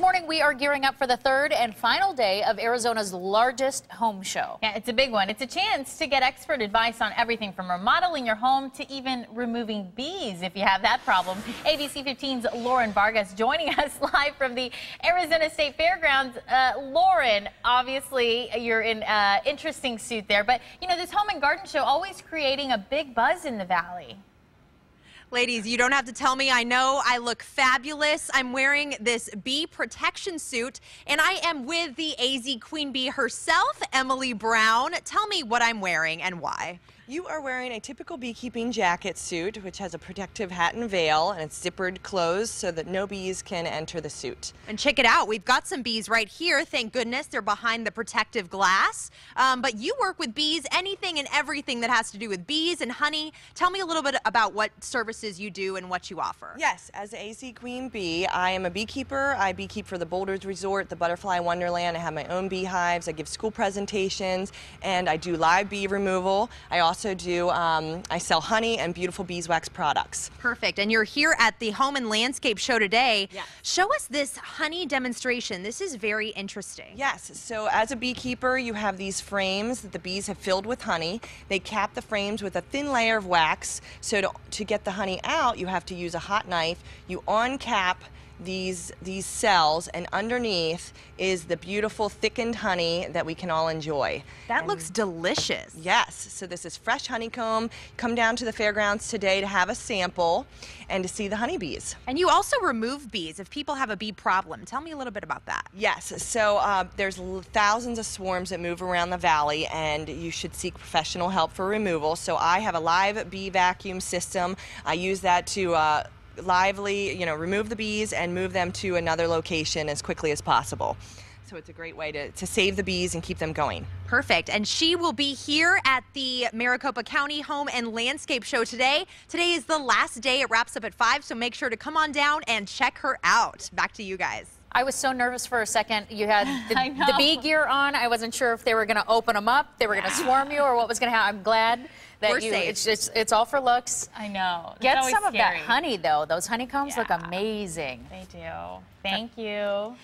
Morning, we are gearing up for the third and final day of Arizona's largest home show. Yeah, it's a big one. It's a chance to get expert advice on everything from remodeling your home to even removing bees if you have that problem. ABC 15's Lauren Vargas joining us live from the Arizona State Fairgrounds. Uh, Lauren, obviously, you're in an uh, interesting suit there, but you know, this home and garden show always creating a big buzz in the valley. Ladies, you don't have to tell me. I know I look fabulous. I'm wearing this bee protection suit, and I am with the AZ Queen Bee herself, Emily Brown. Tell me what I'm wearing and why. You are wearing a typical beekeeping jacket suit, which has a protective hat and veil, and it's zippered closed so that no bees can enter the suit. And check it out. We've got some bees right here. Thank goodness they're behind the protective glass. Um, but you work with bees, anything and everything that has to do with bees and honey. Tell me a little bit about what services you do and what you offer. Yes, as AZ Queen Bee, I am a beekeeper. I beekeep for the Boulders Resort, the Butterfly Wonderland. I have my own beehives. I give school presentations, and I do live bee removal. I also also do, um, I sell honey and beautiful beeswax products. Perfect. And you're here at the Home and Landscape Show today. Yes. Show us this honey demonstration. This is very interesting. Yes. So as a beekeeper, you have these frames that the bees have filled with honey. They cap the frames with a thin layer of wax. So to, to get the honey out, you have to use a hot knife. You uncap these these cells and underneath is the beautiful thickened honey that we can all enjoy. That and looks delicious. Yes, so this is fresh honeycomb. Come down to the fairgrounds today to have a sample and to see the honeybees. And you also remove bees if people have a bee problem. Tell me a little bit about that. Yes, so uh, there's thousands of swarms that move around the valley and you should seek professional help for removal. So I have a live bee vacuum system. I use that to uh, lively, you know, remove the bees and move them to another location as quickly as possible. So it's a great way to, to save the bees and keep them going. Perfect. And she will be here at the Maricopa County Home and Landscape Show today. Today is the last day. It wraps up at 5, so make sure to come on down and check her out. Back to you guys. I was so nervous for a second. You had the, the bee gear on. I wasn't sure if they were going to open them up, they were going to swarm you, or what was going to happen. I'm glad that we're you. Safe. It's just it's all for looks. I know. It's Get some scary. of that honey though. Those honeycombs yeah. look amazing. They do. Thank you.